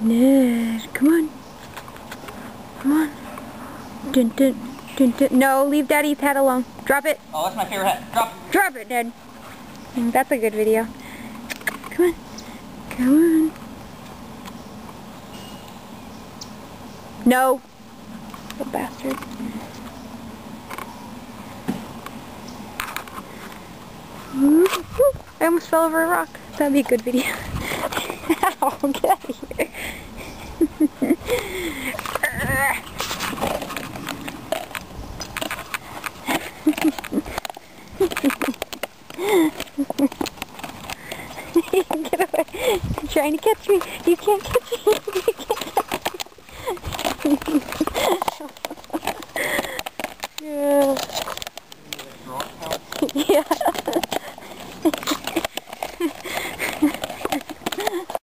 Ned, come on. Come on. Dun, dun, dun, dun. No, leave Daddy's hat alone. Drop it. Oh, that's my favorite hat. Drop. Drop it, Ned. Mm, That's a good video. Come on. Come on. No. The bastard. I almost fell over a rock. That'd be a good video. Ow, get out of here. Get away. You're trying to catch me. You can't catch me. You can't catch me. yeah. yeah.